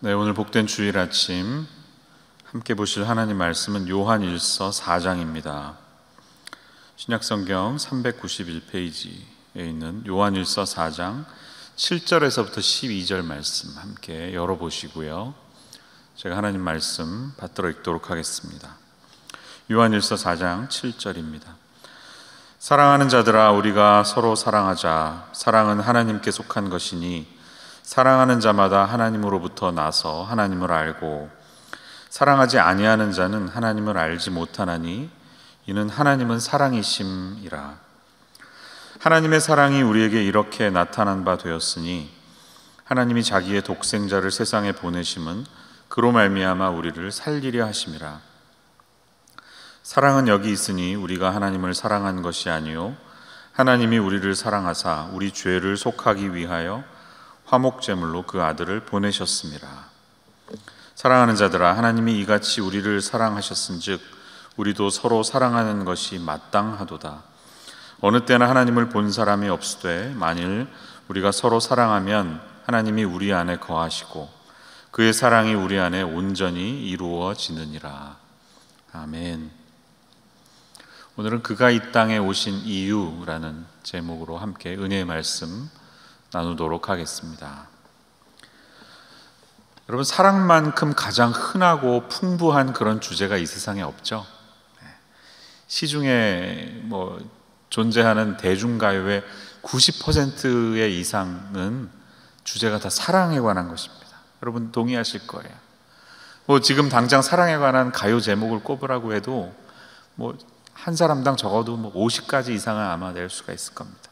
네, 오늘 복된 주일 아침 함께 보실 하나님 말씀은 요한 1서 4장입니다. 신약 성경 391페이지에 있는 요한 1서 4장 7절에서부터 12절 말씀 함께 열어 보시고요. 제가 하나님 말씀 받들어 읽도록 하겠습니다. 요한 1서 4장 7절입니다. 사랑하는 자들아 우리가 서로 사랑하자 사랑은 하나님께 속한 것이니 사랑하는 자마다 하나님으로부터 나서 하나님을 알고 사랑하지 아니하는 자는 하나님을 알지 못하나니 이는 하나님은 사랑이심이라. 하나님의 사랑이 우리에게 이렇게 나타난 바 되었으니 하나님이 자기의 독생자를 세상에 보내심은 그로 말미암아 우리를 살리려 하심이라. 사랑은 여기 있으니 우리가 하나님을 사랑한 것이 아니요 하나님이 우리를 사랑하사 우리 죄를 속하기 위하여 화목제물로 그 아들을 보내셨습니다. 사랑하는 자들아 하나님이 이같이 우리를 사랑하셨은즉 우리도 서로 사랑하는 것이 마땅하도다. 어느 때나 하나님을 본 사람이 없으되 만일 우리가 서로 사랑하면 하나님이 우리 안에 거하시고 그의 사랑이 우리 안에 온전히 이루어지느니라. 아멘. 오늘은 그가 이 땅에 오신 이유라는 제목으로 함께 은혜의 말씀 나누도록 하겠습니다. 여러분, 사랑만큼 가장 흔하고 풍부한 그런 주제가 이 세상에 없죠. 네. 시중에 뭐 존재하는 대중가요의 90%의 이상은 주제가 다 사랑에 관한 것입니다. 여러분 동의하실 거예요. 뭐 지금 당장 사랑에 관한 가요 제목을 꼽으라고 해도 뭐 한 사람당 적어도 뭐 50가지 이상은 아마 낼 수가 있을 겁니다.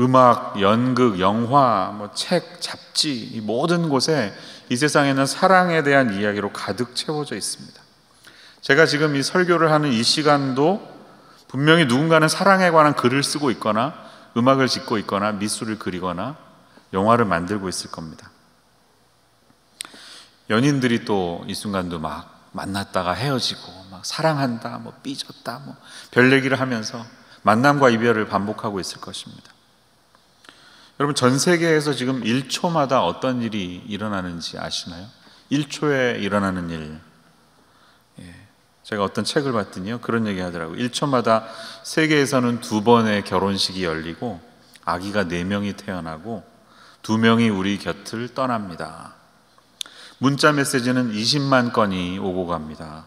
음악, 연극, 영화, 뭐 책, 잡지 이 모든 곳에 이 세상에는 사랑에 대한 이야기로 가득 채워져 있습니다. 제가 지금 이 설교를 하는 이 시간도 분명히 누군가는 사랑에 관한 글을 쓰고 있거나 음악을 짓고 있거나 미술을 그리거나 영화를 만들고 있을 겁니다. 연인들이 또 이 순간도 막 만났다가 헤어지고 막 사랑한다, 뭐 삐졌다, 뭐 별 얘기를 하면서 만남과 이별을 반복하고 있을 것입니다. 여러분 전 세계에서 지금 1초마다 어떤 일이 일어나는지 아시나요? 1초에 일어나는 일. 예, 제가 어떤 책을 봤더니요 그런 얘기 하더라고요. 1초마다 세계에서는 두 번의 결혼식이 열리고 아기가 네 명이 태어나고 두 명이 우리 곁을 떠납니다. 문자 메시지는 20만 건이 오고 갑니다.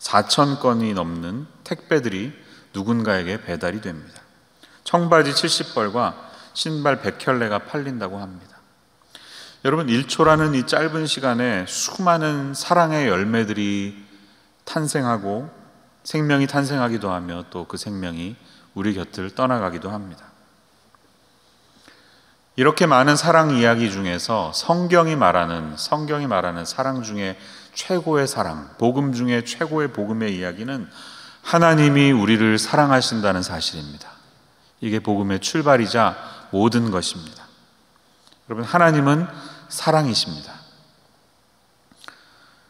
4천 건이 넘는 택배들이 누군가에게 배달이 됩니다. 청바지 70벌과 신발 100켤레가 팔린다고 합니다. 여러분 1초라는 이 짧은 시간에 수많은 사랑의 열매들이 탄생하고 생명이 탄생하기도 하며 또 그 생명이 우리 곁을 떠나가기도 합니다. 이렇게 많은 사랑 이야기 중에서 성경이 말하는 성경이 말하는 사랑 중에 최고의 사랑, 복음 중에 최고의 복음의 이야기는 하나님이 우리를 사랑하신다는 사실입니다. 이게 복음의 출발이자 모든 것입니다. 여러분, 하나님은 사랑이십니다.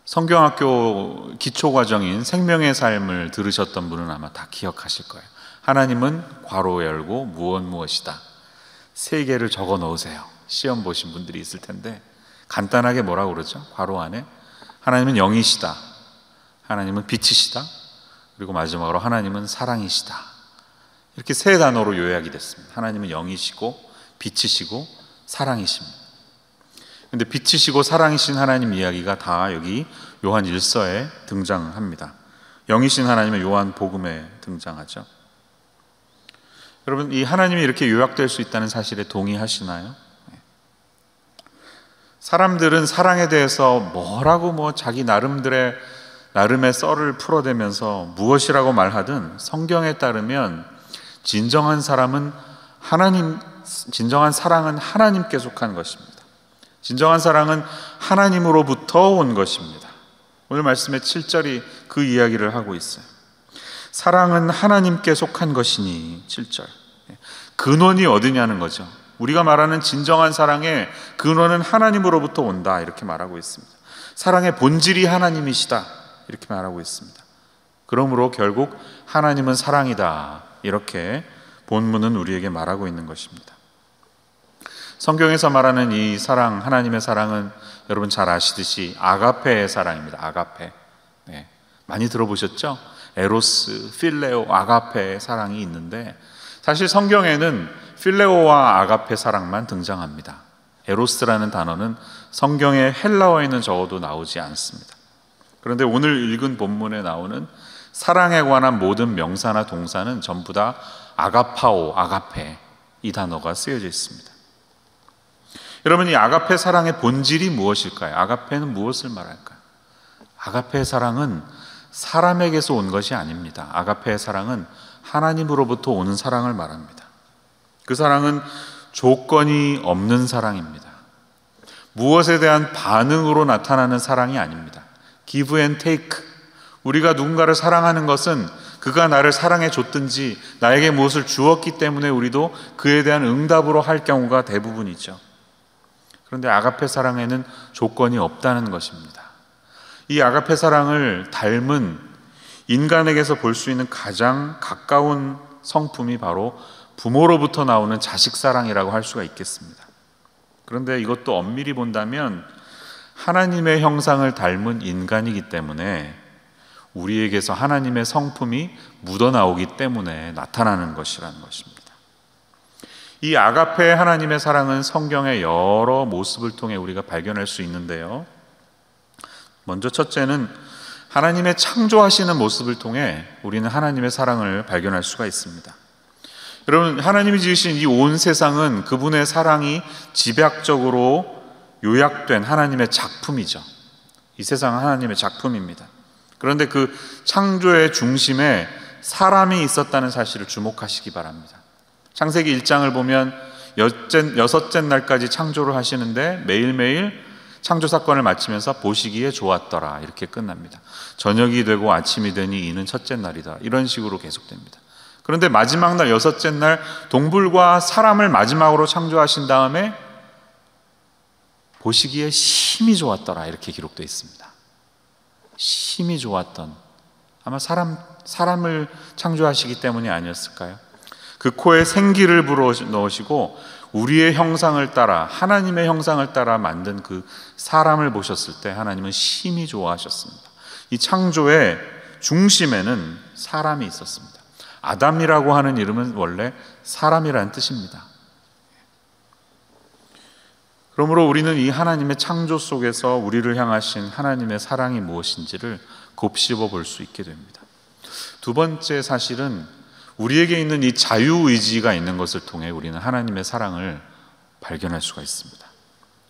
성경학교 기초과정인 생명의 삶을 들으셨던 분은 아마 다 기억하실 거예요. 하나님은 괄호 열고 무엇 무엇이다. 세 개를 적어 넣으세요. 시험 보신 분들이 있을 텐데 간단하게 뭐라고 그러죠? 괄호 안에 하나님은 영이시다. 하나님은 빛이시다. 그리고 마지막으로 하나님은 사랑이시다. 이렇게 세 단어로 요약이 됐습니다. 하나님은 영이시고 빛이시고 사랑이십니다. 근데 빛이시고 사랑이신 하나님 이야기가 다 여기 요한 1서에 등장합니다. 영이신 하나님은 요한 복음에 등장하죠. 여러분, 이 하나님이 이렇게 요약될 수 있다는 사실에 동의하시나요? 네. 사람들은 사랑에 대해서 뭐라고 뭐 자기 나름들의 나름의 썰을 풀어대면서 무엇이라고 말하든 성경에 따르면 진정한 사람은 하나님, 진정한 사랑은 하나님께 속한 것입니다. 진정한 사랑은 하나님으로부터 온 것입니다. 오늘 말씀의 7절이 그 이야기를 하고 있어요. 사랑은 하나님께 속한 것이니 7절. 근원이 어디냐는 거죠. 우리가 말하는 진정한 사랑의 근원은 하나님으로부터 온다 이렇게 말하고 있습니다. 사랑의 본질이 하나님이시다 이렇게 말하고 있습니다. 그러므로 결국 하나님은 사랑이다 이렇게 본문은 우리에게 말하고 있는 것입니다. 성경에서 말하는 이 사랑, 하나님의 사랑은 여러분 잘 아시듯이 아가페의 사랑입니다. 아가페. 네. 많이 들어보셨죠? 에로스, 필레오, 아가페의 사랑이 있는데 사실 성경에는 필레오와 아가페 사랑만 등장합니다. 에로스라는 단어는 성경의 헬라어에는 적어도 나오지 않습니다. 그런데 오늘 읽은 본문에 나오는 사랑에 관한 모든 명사나 동사는 전부 다 아가파오, 아가페 이 단어가 쓰여져 있습니다. 여러분 이 아가페 사랑의 본질이 무엇일까요? 아가페는 무엇을 말할까요? 아가페의 사랑은 사람에게서 온 것이 아닙니다. 아가페의 사랑은 하나님으로부터 오는 사랑을 말합니다. 그 사랑은 조건이 없는 사랑입니다. 무엇에 대한 반응으로 나타나는 사랑이 아닙니다. give and take. 우리가 누군가를 사랑하는 것은 그가 나를 사랑해 줬든지 나에게 무엇을 주었기 때문에 우리도 그에 대한 응답으로 할 경우가 대부분이죠. 그런데 아가페 사랑에는 조건이 없다는 것입니다. 이 아가페 사랑을 닮은 인간에게서 볼 수 있는 가장 가까운 성품이 바로 부모로부터 나오는 자식 사랑이라고 할 수가 있겠습니다. 그런데 이것도 엄밀히 본다면 하나님의 형상을 닮은 인간이기 때문에 우리에게서 하나님의 성품이 묻어나오기 때문에 나타나는 것이라는 것입니다. 이 아가페 하나님의 사랑은 성경의 여러 모습을 통해 우리가 발견할 수 있는데요. 먼저 첫째는 하나님의 창조하시는 모습을 통해 우리는 하나님의 사랑을 발견할 수가 있습니다. 여러분, 하나님이 지으신 이 온 세상은 그분의 사랑이 집약적으로 요약된 하나님의 작품이죠. 이 세상은 하나님의 작품입니다. 그런데 그 창조의 중심에 사람이 있었다는 사실을 주목하시기 바랍니다. 창세기 1장을 보면 여째, 여섯째 날까지 창조를 하시는데 매일매일 창조 사건을 마치면서 보시기에 좋았더라. 이렇게 끝납니다. 저녁이 되고 아침이 되니 이는 첫째 날이다. 이런 식으로 계속됩니다. 그런데 마지막 날 여섯째 날 동불과 사람을 마지막으로 창조하신 다음에 보시기에 심히 좋았더라. 이렇게 기록되어 있습니다. 심히 좋았던 아마 사람 사람을 창조하시기 때문이 아니었을까요? 그 코에 생기를 불어 넣으시고 우리의 형상을 따라 하나님의 형상을 따라 만든 그 사람을 보셨을 때 하나님은 심히 좋아하셨습니다. 이 창조의 중심에는 사람이 있었습니다. 아담이라고 하는 이름은 원래 사람이라는 뜻입니다. 그러므로 우리는 이 하나님의 창조 속에서 우리를 향하신 하나님의 사랑이 무엇인지를 곱씹어 볼 수 있게 됩니다. 두 번째 사실은 우리에게 있는 이 자유의지가 있는 것을 통해 우리는 하나님의 사랑을 발견할 수가 있습니다.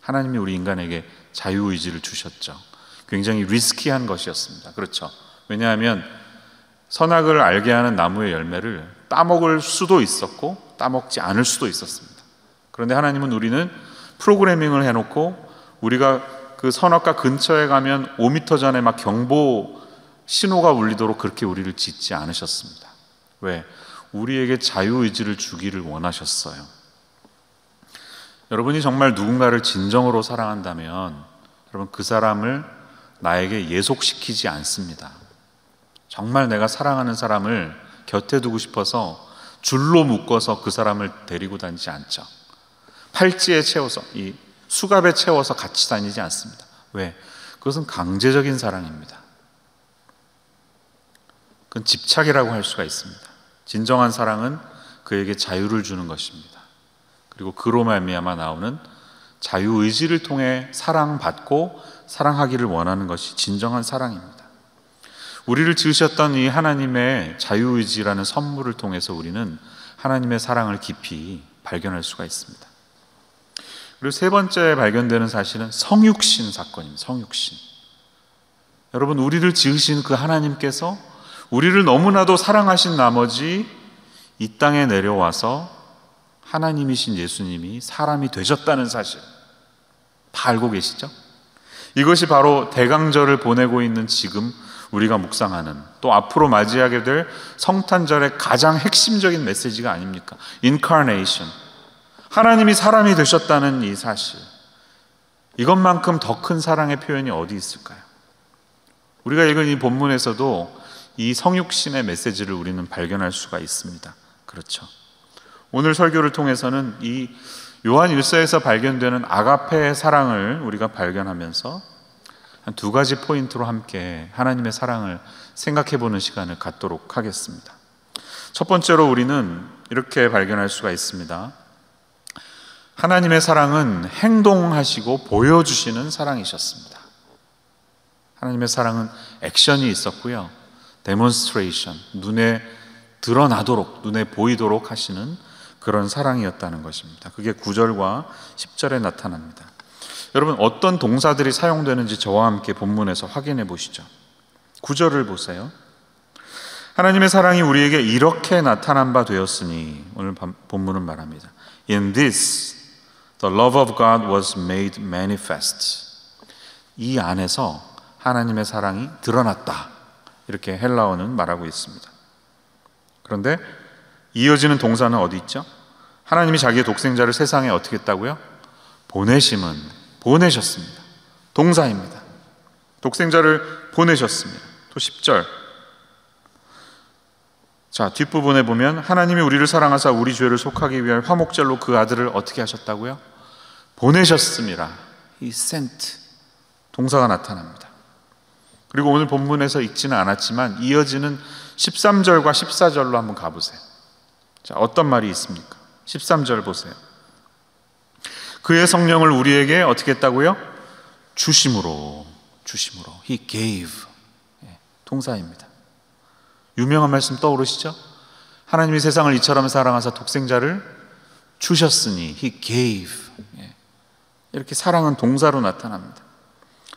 하나님이 우리 인간에게 자유의지를 주셨죠. 굉장히 리스키한 것이었습니다. 그렇죠. 왜냐하면 선악을 알게 하는 나무의 열매를 따먹을 수도 있었고 따먹지 않을 수도 있었습니다. 그런데 하나님은 우리는 프로그래밍을 해놓고 우리가 그 선악과 근처에 가면 5미터 전에 막 경보 신호가 울리도록 그렇게 우리를 짓지 않으셨습니다. 왜? 우리에게 자유의지를 주기를 원하셨어요. 여러분이 정말 누군가를 진정으로 사랑한다면 여러분 그 사람을 나에게 예속시키지 않습니다. 정말 내가 사랑하는 사람을 곁에 두고 싶어서 줄로 묶어서 그 사람을 데리고 다니지 않죠. 팔찌에 채워서 이 수갑에 채워서 같이 다니지 않습니다. 왜? 그것은 강제적인 사랑입니다. 그건 집착이라고 할 수가 있습니다. 진정한 사랑은 그에게 자유를 주는 것입니다. 그리고 그로 말미암아 나오는 자유 의지를 통해 사랑받고 사랑하기를 원하는 것이 진정한 사랑입니다. 우리를 지으셨던 이 하나님의 자유 의지라는 선물을 통해서 우리는 하나님의 사랑을 깊이 발견할 수가 있습니다. 그리고 세 번째 발견되는 사실은 성육신 사건입니다. 성육신. 여러분, 우리를 지으신 그 하나님께서 우리를 너무나도 사랑하신 나머지 이 땅에 내려와서 하나님이신 예수님이 사람이 되셨다는 사실 다 알고 계시죠? 이것이 바로 대강절을 보내고 있는 지금 우리가 묵상하는 또 앞으로 맞이하게 될 성탄절의 가장 핵심적인 메시지가 아닙니까? 인카네이션. 하나님이 사람이 되셨다는 이 사실. 이것만큼 더 큰 사랑의 표현이 어디 있을까요? 우리가 읽은 이 본문에서도 이 성육신의 메시지를 우리는 발견할 수가 있습니다. 그렇죠. 오늘 설교를 통해서는 이 요한 일서에서 발견되는 아가페의 사랑을 우리가 발견하면서 한 두 가지 포인트로 함께 하나님의 사랑을 생각해 보는 시간을 갖도록 하겠습니다. 첫 번째로 우리는 이렇게 발견할 수가 있습니다. 하나님의 사랑은 행동하시고 보여주시는 사랑이셨습니다. 하나님의 사랑은 액션이 있었고요. demonstration, 눈에 드러나도록, 눈에 보이도록 하시는 그런 사랑이었다는 것입니다. 그게 9절과 10절에 나타납니다. 여러분 어떤 동사들이 사용되는지 저와 함께 본문에서 확인해 보시죠. 9절을 보세요. 하나님의 사랑이 우리에게 이렇게 나타난 바 되었으니 오늘 본문은 말합니다. In this the love of God was made manifest. 이 안에서 하나님의 사랑이 드러났다. 이렇게 헬라어는 말하고 있습니다. 그런데 이어지는 동사는 어디 있죠? 하나님이 자기의 독생자를 세상에 어떻게 했다고요? 보내심은 보내셨습니다. 동사입니다. 독생자를 보내셨습니다. 또 10절. 자, 뒷부분에 보면 하나님이 우리를 사랑하사 우리 죄를 속하기 위한 화목절로 그 아들을 어떻게 하셨다고요? 보내셨습니다. He sent. 동사가 나타납니다. 그리고 오늘 본문에서 읽지는 않았지만 이어지는 13절과 14절로 한번 가보세요. 자, 어떤 말이 있습니까? 13절 보세요. 그의 성령을 우리에게 어떻게 했다고요? 주심으로, 주심으로. He gave. 예, 동사입니다. 유명한 말씀 떠오르시죠? 하나님이 세상을 이처럼 사랑하사 독생자를 주셨으니 He gave. 예, 이렇게 사랑은 동사로 나타납니다.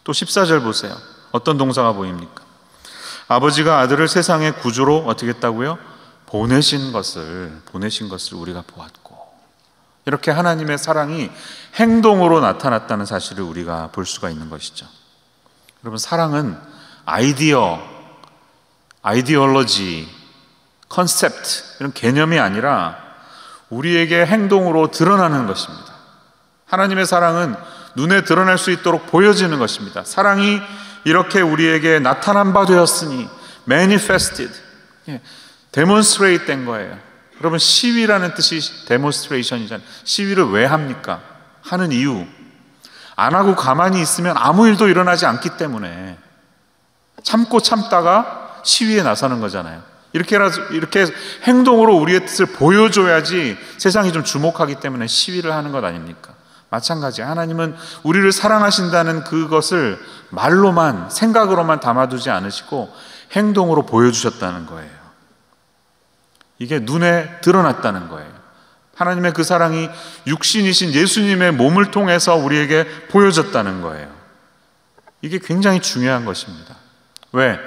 또 14절 보세요. 어떤 동사가 보입니까? 아버지가 아들을 세상의 구주로 어떻게 했다고요? 보내신 것을 보내신 것을 우리가 보았고 이렇게 하나님의 사랑이 행동으로 나타났다는 사실을 우리가 볼 수가 있는 것이죠. 여러분 사랑은 아이디어, ideology, concept 이런 개념이 아니라 우리에게 행동으로 드러나는 것입니다. 하나님의 사랑은 눈에 드러날 수 있도록 보여지는 것입니다. 사랑이 이렇게 우리에게 나타난 바 되었으니 manifested demonstrate 된 거예요. 여러분 시위라는 뜻이 demonstration이잖아요. 시위를 왜 합니까? 하는 이유 안 하고 가만히 있으면 아무 일도 일어나지 않기 때문에 참고 참다가 시위에 나서는 거잖아요. 이렇게라도 이렇게 행동으로 우리의 뜻을 보여줘야지 세상이 좀 주목하기 때문에 시위를 하는 것 아닙니까? 마찬가지 하나님은 우리를 사랑하신다는 그것을 말로만 생각으로만 담아두지 않으시고 행동으로 보여주셨다는 거예요. 이게 눈에 드러났다는 거예요. 하나님의 그 사랑이 육신이신 예수님의 몸을 통해서 우리에게 보여졌다는 거예요. 이게 굉장히 중요한 것입니다. 왜?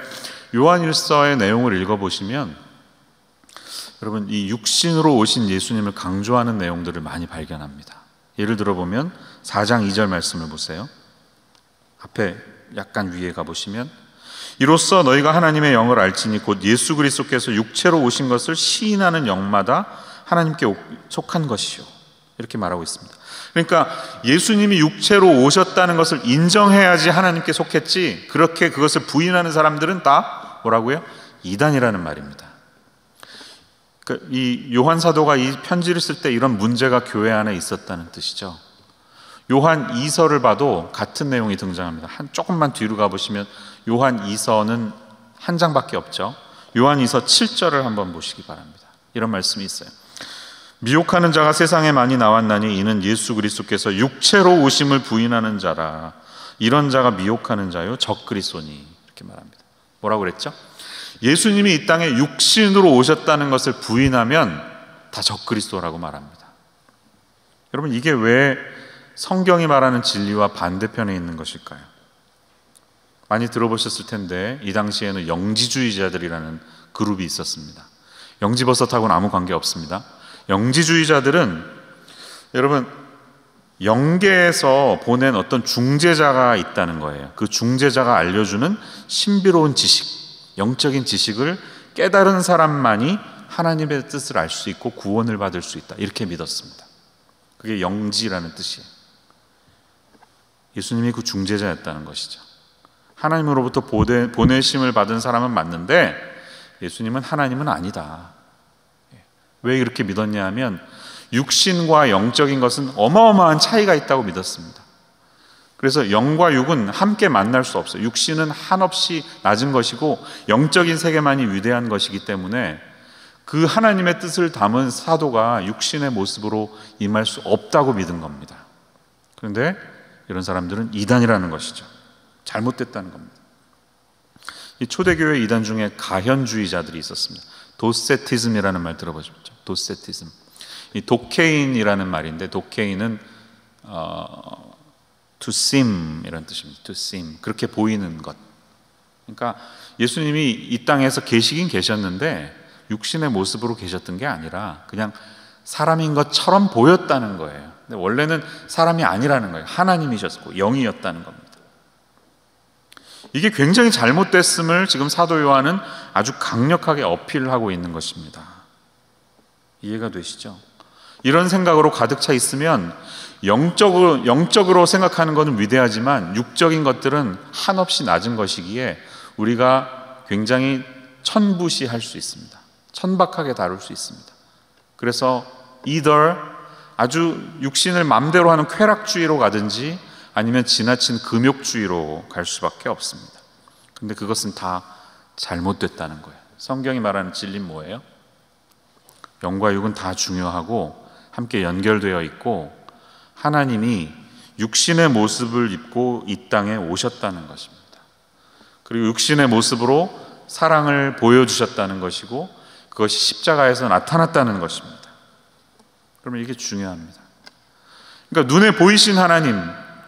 요한일서의 내용을 읽어보시면 여러분 이 육신으로 오신 예수님을 강조하는 내용들을 많이 발견합니다. 예를 들어 보면 4장 2절 말씀을 보세요. 앞에 약간 위에 가 보시면 이로써 너희가 하나님의 영을 알지니 곧 예수 그리스도께서 육체로 오신 것을 시인하는 영마다 하나님께 속한 것이요. 이렇게 말하고 있습니다. 그러니까 예수님이 육체로 오셨다는 것을 인정해야지 하나님께 속했지 그렇게 그것을 부인하는 사람들은 다 뭐라고요? 이단이라는 말입니다. 그이 요한 사도가 이 편지를 쓸 때 이런 문제가 교회 안에 있었다는 뜻이죠. 요한 2서를 봐도 같은 내용이 등장합니다. 한 조금만 뒤로 가 보시면 요한 2서는 한 장밖에 없죠. 요한 2서 7절을 한번 보시기 바랍니다. 이런 말씀이 있어요. 미혹하는 자가 세상에 많이 나왔나니 이는 예수 그리스도께서 육체로 오심을 부인하는 자라. 이런 자가 미혹하는 자요 적그리스도니 이렇게 말합니다. 뭐라고 그랬죠? 예수님이 이 땅에 육신으로 오셨다는 것을 부인하면 다 적그리스도라고 말합니다. 여러분 이게 왜 성경이 말하는 진리와 반대편에 있는 것일까요? 많이 들어보셨을 텐데 이 당시에는 영지주의자들이라는 그룹이 있었습니다. 영지버섯하고는 아무 관계 없습니다. 영지주의자들은 여러분 영계에서 보낸 어떤 중재자가 있다는 거예요. 그 중재자가 알려주는 신비로운 지식, 영적인 지식을 깨달은 사람만이 하나님의 뜻을 알 수 있고 구원을 받을 수 있다. 이렇게 믿었습니다. 그게 영지라는 뜻이에요. 예수님이 그 중재자였다는 것이죠. 하나님으로부터 보내심을 받은 사람은 맞는데 예수님은 하나님은 아니다. 왜 이렇게 믿었냐 하면 육신과 영적인 것은 어마어마한 차이가 있다고 믿었습니다. 그래서 영과 육은 함께 만날 수 없어요. 육신은 한없이 낮은 것이고 영적인 세계만이 위대한 것이기 때문에 그 하나님의 뜻을 담은 사도가 육신의 모습으로 임할 수 없다고 믿은 겁니다. 그런데 이런 사람들은 이단이라는 것이죠. 잘못됐다는 겁니다. 이 초대교회 이단 중에 가현주의자들이 있었습니다. 도세티즘이라는 말 들어보셨죠? 도세티즘. 이 도케인이라는 말인데 도케인은 어, to seem 이런 뜻입니다. to seem 그렇게 보이는 것. 그러니까 예수님이 이 땅에서 계시긴 계셨는데 육신의 모습으로 계셨던 게 아니라 그냥 사람인 것처럼 보였다는 거예요. 근데 원래는 사람이 아니라는 거예요. 하나님이셨고 영이었다는 겁니다. 이게 굉장히 잘못됐음을 지금 사도 요한은 아주 강력하게 어필하고 있는 것입니다. 이해가 되시죠? 이런 생각으로 가득 차 있으면 영적으로, 영적으로 생각하는 것은 위대하지만 육적인 것들은 한없이 낮은 것이기에 우리가 굉장히 천부시할 수 있습니다. 천박하게 다룰 수 있습니다. 그래서 either 아주 육신을 맘대로 하는 쾌락주의로 가든지 아니면 지나친 금욕주의로 갈 수밖에 없습니다. 근데 그것은 다 잘못됐다는 거예요. 성경이 말하는 진리는 뭐예요? 영과 육은 다 중요하고 함께 연결되어 있고 하나님이 육신의 모습을 입고 이 땅에 오셨다는 것입니다. 그리고 육신의 모습으로 사랑을 보여주셨다는 것이고 그것이 십자가에서 나타났다는 것입니다. 그러면 이게 중요합니다. 그러니까 눈에 보이신 하나님,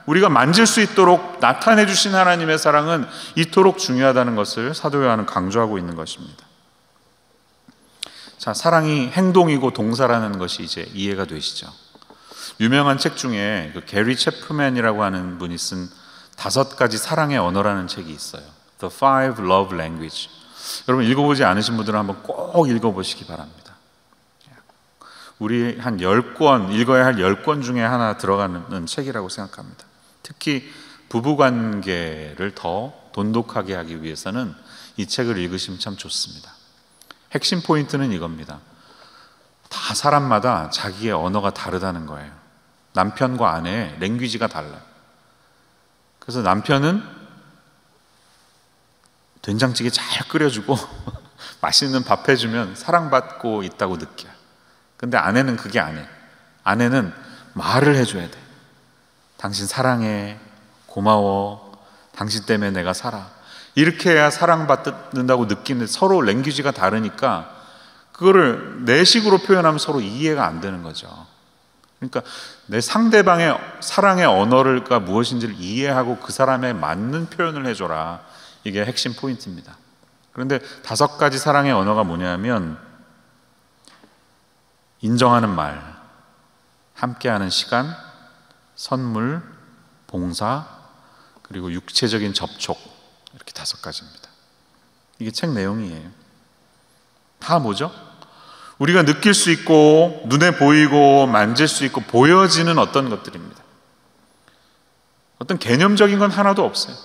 우리가 만질 수 있도록 나타내 주신 하나님의 사랑은 이토록 중요하다는 것을 사도 요한은 강조하고 있는 것입니다. 자, 사랑이 행동이고 동사라는 것이 이제 이해가 되시죠. 유명한 책 중에 그 게리 체프맨이라고 하는 분이 쓴 다섯 가지 사랑의 언어라는 책이 있어요. The Five Love Language. 여러분 읽어보지 않으신 분들은 한번 꼭 읽어보시기 바랍니다. 우리 한 10권, 읽어야 할 10권 중에 하나 들어가는 책이라고 생각합니다. 특히 부부관계를 더 돈독하게 하기 위해서는 이 책을 읽으시면 참 좋습니다. 핵심 포인트는 이겁니다. 다 사람마다 자기의 언어가 다르다는 거예요. 남편과 아내의 랭귀지가 달라요. 그래서 남편은 된장찌개 잘 끓여주고 맛있는 밥 해주면 사랑받고 있다고 느껴요. 근데 아내는 그게 아니에요. 아내는 말을 해줘야 돼. 당신 사랑해. 고마워. 당신 때문에 내가 살아. 이렇게 해야 사랑받는다고 느끼는 서로 랭귀지가 다르니까 그거를 내 식으로 표현하면 서로 이해가 안 되는 거죠. 그러니까 내 상대방의 사랑의 언어가 무엇인지를 이해하고 그 사람에 맞는 표현을 해줘라. 이게 핵심 포인트입니다. 그런데 다섯 가지 사랑의 언어가 뭐냐면 인정하는 말, 함께하는 시간, 선물, 봉사, 그리고 육체적인 접촉 이렇게 다섯 가지입니다. 이게 책 내용이에요. 다 뭐죠? 우리가 느낄 수 있고 눈에 보이고 만질 수 있고 보여지는 어떤 것들입니다. 어떤 개념적인 건 하나도 없어요.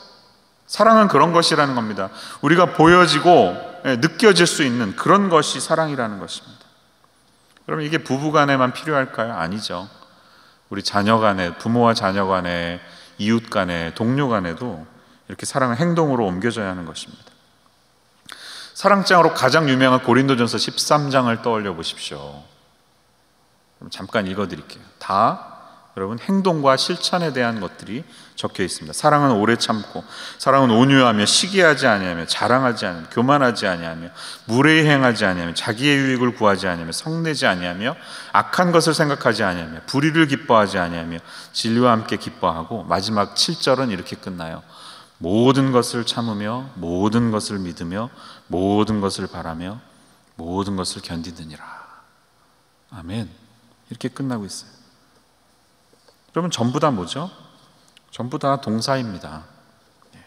사랑은 그런 것이라는 겁니다. 우리가 보여지고 예, 느껴질 수 있는 그런 것이 사랑이라는 것입니다. 그럼 이게 부부 간에만 필요할까요? 아니죠. 우리 자녀 간에, 부모와 자녀 간에, 이웃 간에, 동료 간에도 이렇게 사랑은 행동으로 옮겨져야 하는 것입니다. 사랑장으로 가장 유명한 고린도전서 13장을 떠올려 보십시오. 잠깐 읽어 드릴게요. 다 여러분 행동과 실천에 대한 것들이 적혀 있습니다. 사랑은 오래 참고 사랑은 온유하며 시기하지 아니하며 자랑하지 아니하며 교만하지 아니하며 무례히 행하지 아니하며 자기의 유익을 구하지 아니하며 성내지 아니하며 악한 것을 생각하지 아니하며 불의를 기뻐하지 아니하며 진리와 함께 기뻐하고 마지막 7절은 이렇게 끝나요. 모든 것을 참으며 모든 것을 믿으며 모든 것을 바라며 모든 것을 견디느니라. 아멘. 이렇게 끝나고 있어요. 그러면 전부 다 뭐죠? 전부 다 동사입니다. 네.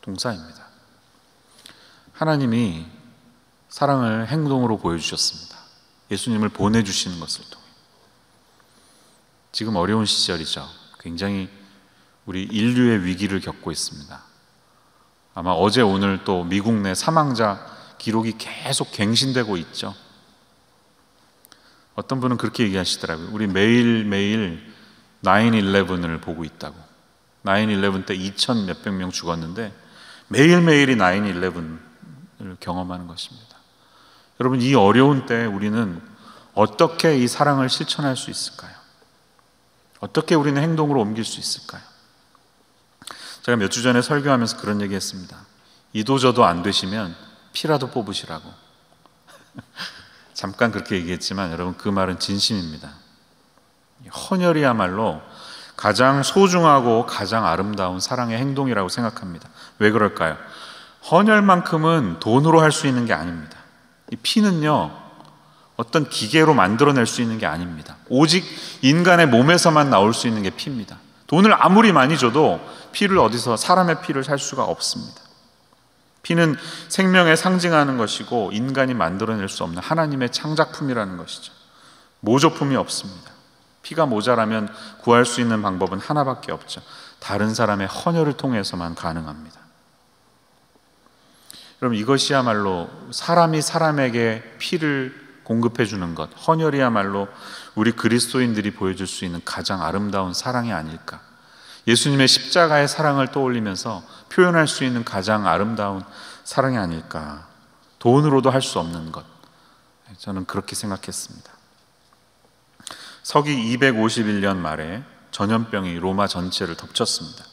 동사입니다. 하나님이 사랑을 행동으로 보여주셨습니다. 예수님을 보내주시는 것을 통해. 지금 어려운 시절이죠. 굉장히 우리 인류의 위기를 겪고 있습니다. 아마 어제 오늘 또 미국 내 사망자 기록이 계속 갱신되고 있죠. 어떤 분은 그렇게 얘기하시더라고요. 우리 매일매일 9-11을 보고 있다고. 9-11 때 2천 몇백 명 죽었는데 매일매일이 9-11을 경험하는 것입니다. 여러분, 이 어려운 때 우리는 어떻게 이 사랑을 실천할 수 있을까요? 어떻게 우리는 행동으로 옮길 수 있을까요? 제가 몇 주 전에 설교하면서 그런 얘기 했습니다. 이도저도 안 되시면 피라도 뽑으시라고. 잠깐 그렇게 얘기했지만 여러분 그 말은 진심입니다. 헌혈이야말로 가장 소중하고 가장 아름다운 사랑의 행동이라고 생각합니다. 왜 그럴까요? 헌혈만큼은 돈으로 할 수 있는 게 아닙니다. 이 피는요, 어떤 기계로 만들어낼 수 있는 게 아닙니다. 오직 인간의 몸에서만 나올 수 있는 게 피입니다. 돈을 아무리 많이 줘도 피를 어디서 사람의 피를 살 수가 없습니다. 피는 생명에 상징하는 것이고 인간이 만들어낼 수 없는 하나님의 창작품이라는 것이죠. 모조품이 없습니다. 피가 모자라면 구할 수 있는 방법은 하나밖에 없죠. 다른 사람의 헌혈을 통해서만 가능합니다. 여러분 이것이야말로 사람이 사람에게 피를 공급해 주는 것, 헌혈이야말로 우리 그리스도인들이 보여줄 수 있는 가장 아름다운 사랑이 아닐까. 예수님의 십자가의 사랑을 떠올리면서 표현할 수 있는 가장 아름다운 사랑이 아닐까. 돈으로도 할 수 없는 것. 저는 그렇게 생각했습니다. 서기 251년 말에 전염병이 로마 전체를 덮쳤습니다.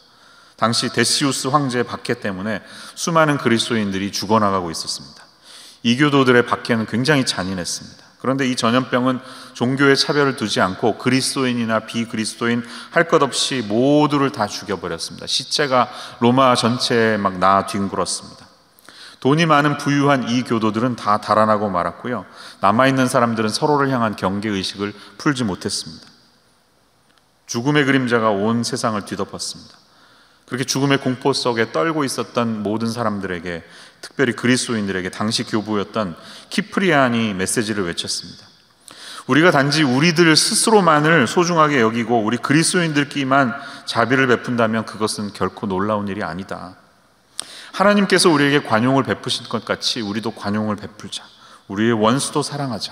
당시 데시우스 황제의 박해 때문에 수많은 그리스도인들이 죽어나가고 있었습니다. 이교도들의 박해는 굉장히 잔인했습니다. 그런데 이 전염병은 종교의 차별을 두지 않고 그리스도인이나 비그리스도인 할 것 없이 모두를 다 죽여버렸습니다. 시체가 로마 전체에 막나 뒹굴었습니다. 돈이 많은 부유한 이 교도들은 다 달아나고 말았고요. 남아있는 사람들은 서로를 향한 경계의식을 풀지 못했습니다. 죽음의 그림자가 온 세상을 뒤덮었습니다. 그렇게 죽음의 공포 속에 떨고 있었던 모든 사람들에게 특별히 그리스도인들에게 당시 교부였던 키프리안이 메시지를 외쳤습니다. 우리가 단지 우리들 스스로만을 소중하게 여기고 우리 그리스도인들끼리만 자비를 베푼다면 그것은 결코 놀라운 일이 아니다. 하나님께서 우리에게 관용을 베푸신 것 같이 우리도 관용을 베풀자. 우리의 원수도 사랑하자.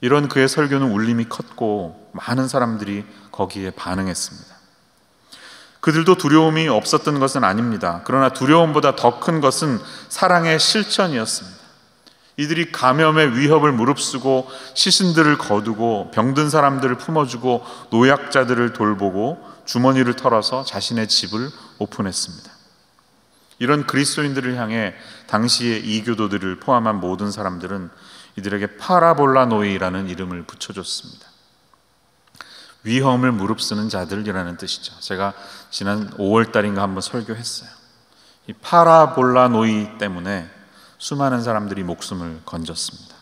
이런 그의 설교는 울림이 컸고 많은 사람들이 거기에 반응했습니다. 그들도 두려움이 없었던 것은 아닙니다. 그러나 두려움보다 더 큰 것은 사랑의 실천이었습니다. 이들이 감염의 위협을 무릅쓰고 시신들을 거두고 병든 사람들을 품어주고 노약자들을 돌보고 주머니를 털어서 자신의 집을 오픈했습니다. 이런 그리스도인들을 향해 당시의 이교도들을 포함한 모든 사람들은 이들에게 파라볼라노이라는 이름을 붙여줬습니다. 위험을 무릅쓰는 자들이라는 뜻이죠. 제가 지난 5월 달인가 한번 설교했어요. 이 파라볼라 노이 때문에 수많은 사람들이 목숨을 건졌습니다.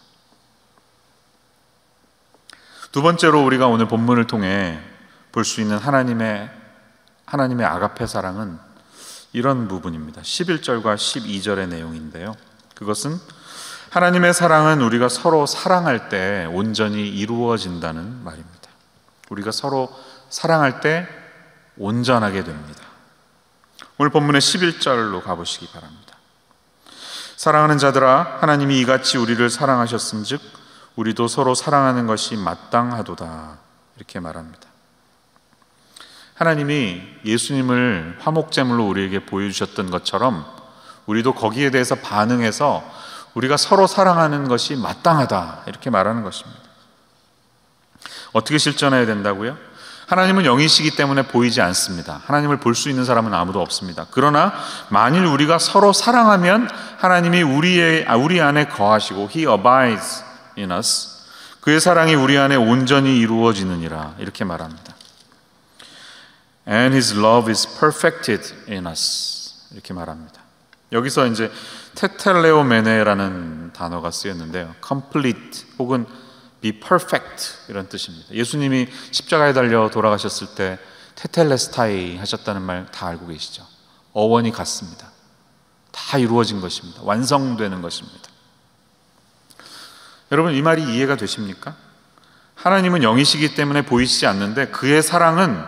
두 번째로 우리가 오늘 본문을 통해 볼 수 있는 하나님의 하나님의 아가페 사랑은 이런 부분입니다. 11절과 12절의 내용인데요. 그것은 하나님의 사랑은 우리가 서로 사랑할 때 온전히 이루어진다는 말입니다. 우리가 서로 사랑할 때 온전하게 됩니다. 오늘 본문의 11절로 가보시기 바랍니다. 사랑하는 자들아 하나님이 이같이 우리를 사랑하셨음즉 우리도 서로 사랑하는 것이 마땅하도다 이렇게 말합니다. 하나님이 예수님을 화목제물로 우리에게 보여주셨던 것처럼 우리도 거기에 대해서 반응해서 우리가 서로 사랑하는 것이 마땅하다 이렇게 말하는 것입니다. 어떻게 실천해야 된다고요? 하나님은 영이시기 때문에 보이지 않습니다. 하나님을 볼 수 있는 사람은 아무도 없습니다. 그러나 만일 우리가 서로 사랑하면 하나님이 우리의 아, 우리 안에 거하시고 He abides in us. 그의 사랑이 우리 안에 온전히 이루어지느니라 이렇게 말합니다. And His love is perfected in us 이렇게 말합니다. 여기서 이제 테텔레오메네라는 단어가 쓰였는데요. complete 혹은 be perfect 이런 뜻입니다. 예수님이 십자가에 달려 돌아가셨을 때 테텔레스타이 하셨다는 말 다 알고 계시죠? 어원이 같습니다. 다 이루어진 것입니다. 완성되는 것입니다. 여러분 이 말이 이해가 되십니까? 하나님은 영이시기 때문에 보이시지 않는데 그의 사랑은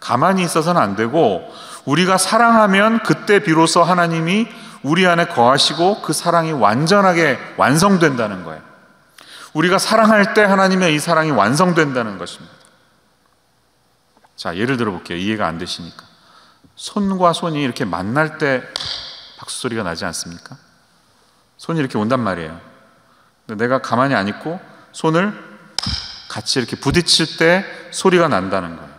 가만히 있어서는 안 되고 우리가 사랑하면 그때 비로소 하나님이 우리 안에 거하시고 그 사랑이 완전하게 완성된다는 거예요. 우리가 사랑할 때 하나님의 이 사랑이 완성된다는 것입니다. 자, 예를 들어 볼게요. 이해가 안 되시니까. 손과 손이 이렇게 만날 때 박수 소리가 나지 않습니까? 손이 이렇게 온단 말이에요. 내가 가만히 안 있고 손을 같이 이렇게 부딪힐 때 소리가 난다는 거예요.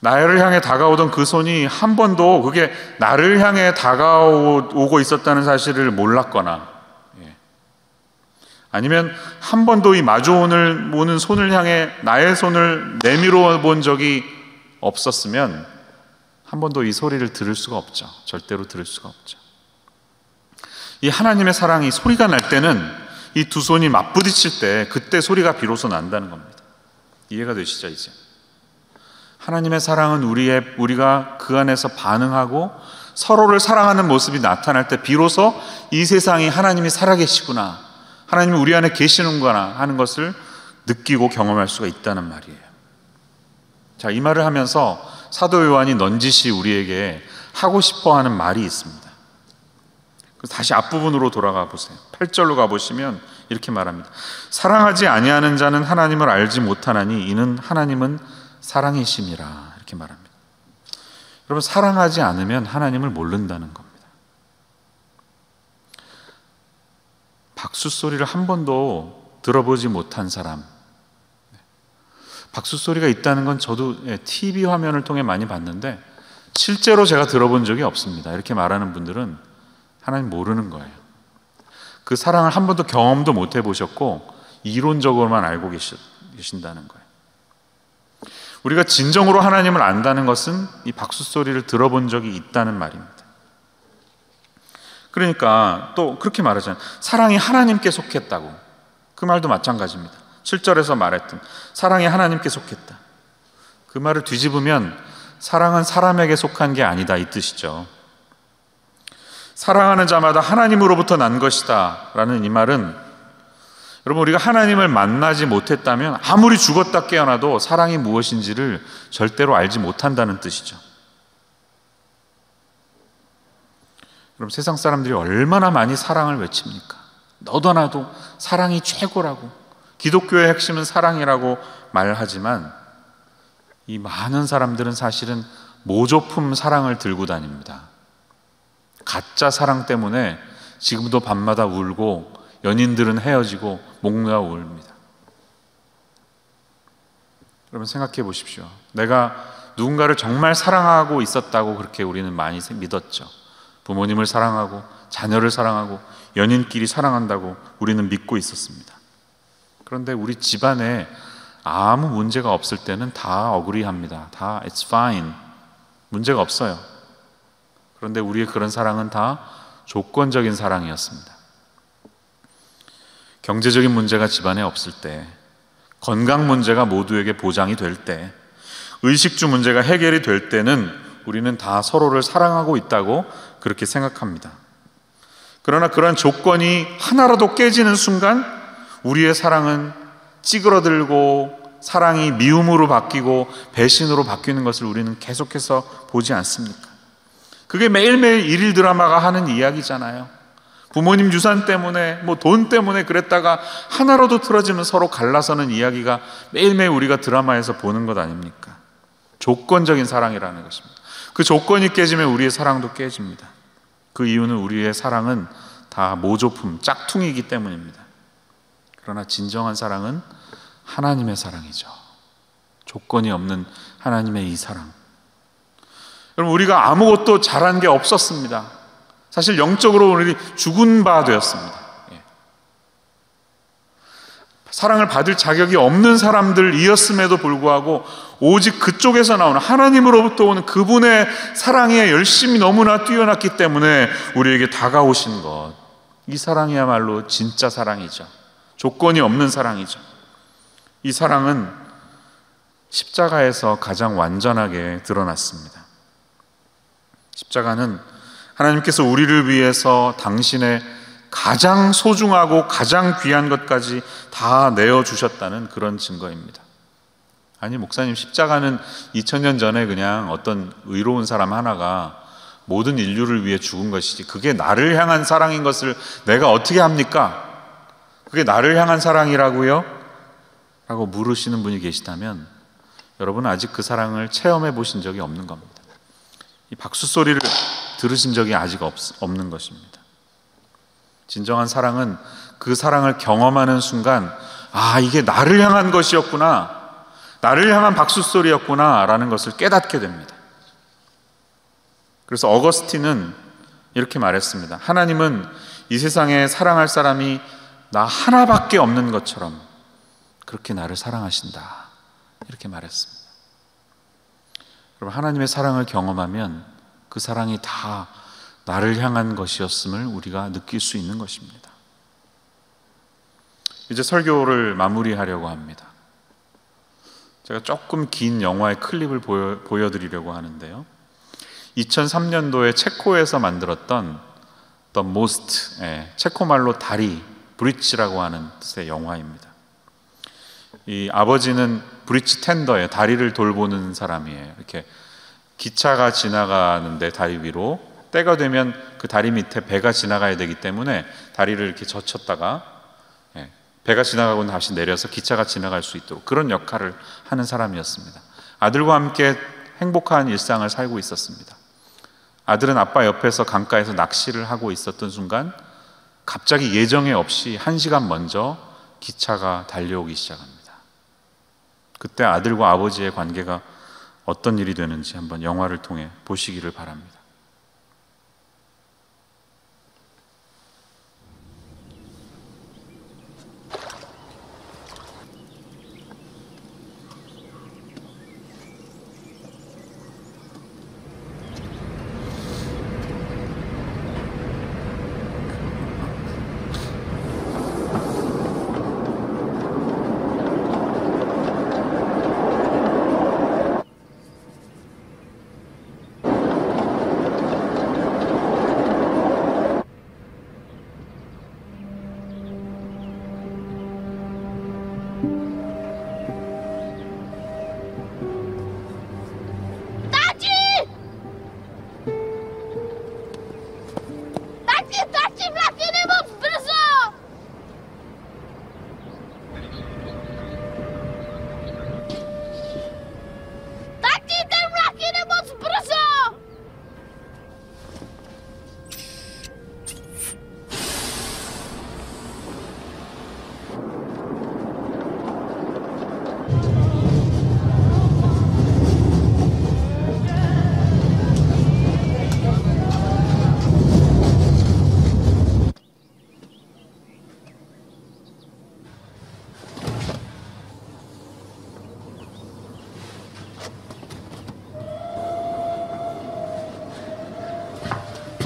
나를 향해 다가오던 그 손이 한 번도 그게 나를 향해 다가오고 있었다는 사실을 몰랐거나 예. 아니면 한 번도 이 마주오는 오는 손을 향해 나의 손을 내밀어 본 적이 없었으면 한 번도 이 소리를 들을 수가 없죠. 절대로 들을 수가 없죠. 이 하나님의 사랑이 소리가 날 때는 이 두 손이 맞부딪힐 때 그때 소리가 비로소 난다는 겁니다. 이해가 되시죠, 이제? 하나님의 사랑은 우리의 우리가 그 안에서 반응하고 서로를 사랑하는 모습이 나타날 때 비로소 이 세상이 하나님이 살아계시구나. 하나님이 우리 안에 계시는구나 하는 것을 느끼고 경험할 수가 있다는 말이에요. 자, 이 말을 하면서 사도 요한이 넌지시 우리에게 하고 싶어 하는 말이 있습니다. 다시 앞부분으로 돌아가 보세요. 8절로 가 보시면 이렇게 말합니다. 사랑하지 아니하는 자는 하나님을 알지 못하나니 이는 하나님은 사랑이심이라 이렇게 말합니다. 여러분 사랑하지 않으면 하나님을 모른다는 겁니다. 박수 소리를 한 번도 들어보지 못한 사람 박수 소리가 있다는 건 저도 TV 예, 화면을 통해 많이 봤는데 실제로 제가 들어본 적이 없습니다. 이렇게 말하는 분들은 하나님 모르는 거예요. 그 사랑을 한 번도 경험도 못 해보셨고 이론적으로만 알고 계신다는 거예요. 우리가 진정으로 하나님을 안다는 것은 이 박수 소리를 들어본 적이 있다는 말입니다. 그러니까 또 그렇게 말하잖아요. 사랑이 하나님께 속했다고. 그 말도 마찬가지입니다. 7절에서 말했던 사랑이 하나님께 속했다. 그 말을 뒤집으면 사랑은 사람에게 속한 게 아니다 이 뜻이죠. 사랑하는 자마다 하나님으로부터 난 것이다 라는 이 말은 여러분 우리가 하나님을 만나지 못했다면 아무리 죽었다 깨어나도 사랑이 무엇인지를 절대로 알지 못한다는 뜻이죠. 그럼 세상 사람들이 얼마나 많이 사랑을 외칩니까? 너도 나도 사랑이 최고라고 기독교의 핵심은 사랑이라고 말하지만 이 많은 사람들은 사실은 모조품 사랑을 들고 다닙니다. 가짜 사랑 때문에 지금도 밤마다 울고 연인들은 헤어지고 목놓아 울입니다. 여러분 생각해 보십시오. 내가 누군가를 정말 사랑하고 있었다고 그렇게 우리는 많이 믿었죠. 부모님을 사랑하고 자녀를 사랑하고 연인끼리 사랑한다고 우리는 믿고 있었습니다. 그런데 우리 집안에 아무 문제가 없을 때는 다 어그리합니다. 다 it's fine. 문제가 없어요. 그런데 우리의 그런 사랑은 다 조건적인 사랑이었습니다. 경제적인 문제가 집안에 없을 때, 건강 문제가 모두에게 보장이 될 때, 의식주 문제가 해결이 될 때는 우리는 다 서로를 사랑하고 있다고 그렇게 생각합니다. 그러나 그런 조건이 하나라도 깨지는 순간 우리의 사랑은 찌그러들고 사랑이 미움으로 바뀌고 배신으로 바뀌는 것을 우리는 계속해서 보지 않습니까? 그게 매일매일 일일 드라마가 하는 이야기잖아요. 부모님 유산 때문에 뭐 돈 때문에 그랬다가 하나로도 틀어지면 서로 갈라서는 이야기가 매일매일 우리가 드라마에서 보는 것 아닙니까? 조건적인 사랑이라는 것입니다. 그 조건이 깨지면 우리의 사랑도 깨집니다. 그 이유는 우리의 사랑은 다 모조품, 짝퉁이기 때문입니다. 그러나 진정한 사랑은 하나님의 사랑이죠. 조건이 없는 하나님의 이 사랑. 여러분, 우리가 아무것도 잘한 게 없었습니다. 사실 영적으로 우리 죽은 바 되었습니다. 예. 사랑을 받을 자격이 없는 사람들이었음에도 불구하고 오직 그쪽에서 나오는 하나님으로부터 오는 그분의 사랑에 열심히 너무나 뛰어났기 때문에 우리에게 다가오신 것. 이 사랑이야말로 진짜 사랑이죠. 조건이 없는 사랑이죠. 이 사랑은 십자가에서 가장 완전하게 드러났습니다. 십자가는 하나님께서 우리를 위해서 당신의 가장 소중하고 가장 귀한 것까지 다 내어주셨다는 그런 증거입니다. 아니, 목사님, 십자가는 2000년 전에 그냥 어떤 의로운 사람 하나가 모든 인류를 위해 죽은 것이지, 그게 나를 향한 사랑인 것을 내가 어떻게 합니까? 그게 나를 향한 사랑이라고요? 라고 물으시는 분이 계시다면 여러분은 아직 그 사랑을 체험해 보신 적이 없는 겁니다. 이 박수 소리를 들으신 적이 아직 없, 없는 것입니다. 진정한 사랑은 그 사랑을 경험하는 순간, 아, 이게 나를 향한 것이었구나. 나를 향한 박수 소리였구나. 라는 것을 깨닫게 됩니다. 그래서 어거스틴은 이렇게 말했습니다. 하나님은 이 세상에 사랑할 사람이 나 하나밖에 없는 것처럼 그렇게 나를 사랑하신다. 이렇게 말했습니다. 여러분, 하나님의 사랑을 경험하면 그 사랑이 다 나를 향한 것이었음을 우리가 느낄 수 있는 것입니다. 이제 설교를 마무리하려고 합니다. 제가 조금 긴 영화의 클립을 보여, 보여 드리려고 하는데요. 2003년도에 체코에서 만들었던 The Most, 예, 체코말로 다리, 브릿지라고 하는 뜻의 영화입니다. 이 아버지는 브릿지 텐더에 다리를 돌보는 사람이에요. 이렇게 기차가 지나가는데 다리 위로 때가 되면 그 다리 밑에 배가 지나가야 되기 때문에 다리를 이렇게 젖혔다가 예, 배가 지나가고 다시 내려서 기차가 지나갈 수 있도록 그런 역할을 하는 사람이었습니다. 아들과 함께 행복한 일상을 살고 있었습니다. 아들은 아빠 옆에서 강가에서 낚시를 하고 있었던 순간 갑자기 예정에 없이 한 시간 먼저 기차가 달려오기 시작합니다. 그때 아들과 아버지의 관계가 어떤 일이 되는지 한번 영화를 통해 보시기를 바랍니다.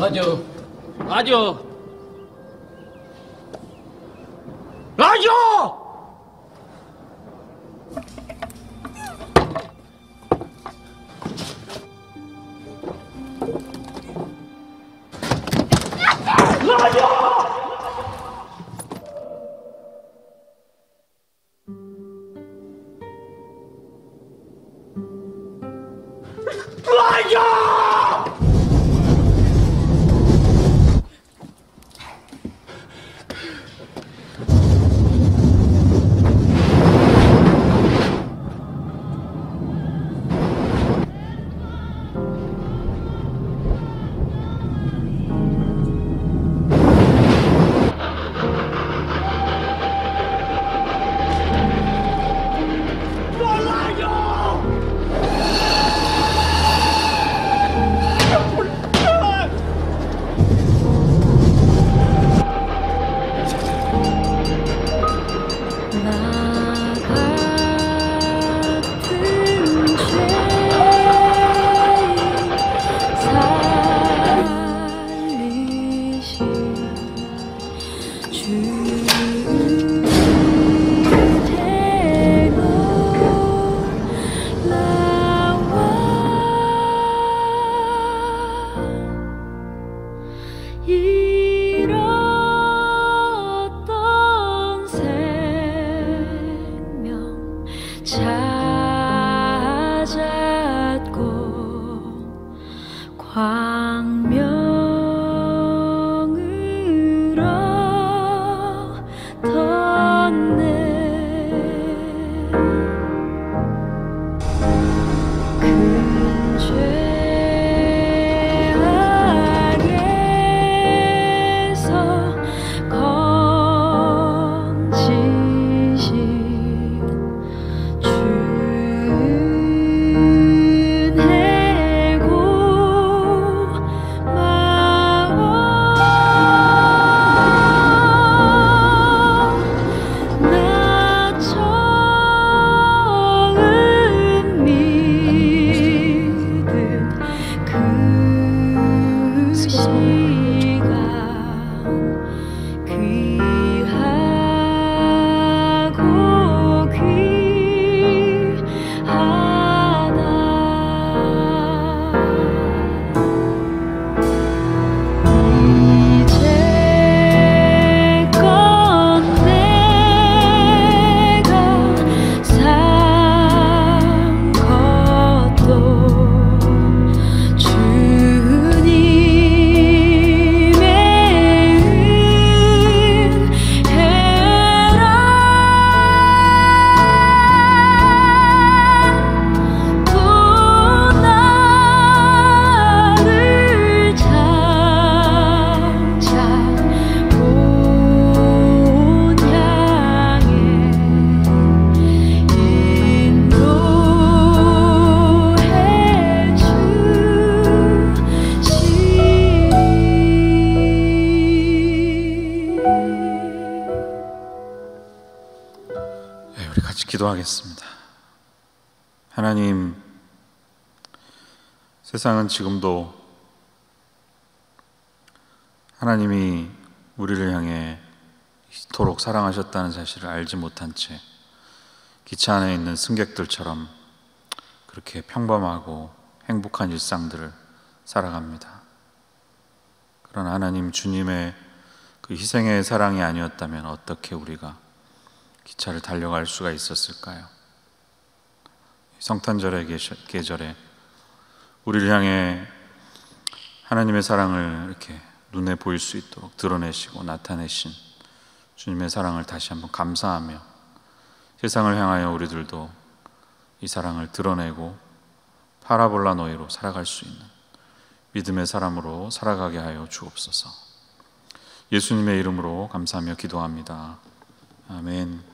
아주 아주 기도하겠습니다. 하나님, 세상은 지금도 하나님이 우리를 향해 이토록 사랑하셨다는 사실을 알지 못한 채 기차 안에 있는 승객들처럼 그렇게 평범하고 행복한 일상들을 살아갑니다. 그러나 하나님 주님의 그 희생의 사랑이 아니었다면 어떻게 우리가 기차를 달려갈 수가 있었을까요? 성탄절의 계절에 우리를 향해 하나님의 사랑을 이렇게 눈에 보일 수 있도록 드러내시고 나타내신 주님의 사랑을 다시 한번 감사하며 세상을 향하여 우리들도 이 사랑을 드러내고 파라볼라 너희로 살아갈 수 있는 믿음의 사람으로 살아가게 하여 주옵소서. 예수님의 이름으로 감사하며 기도합니다. 아멘.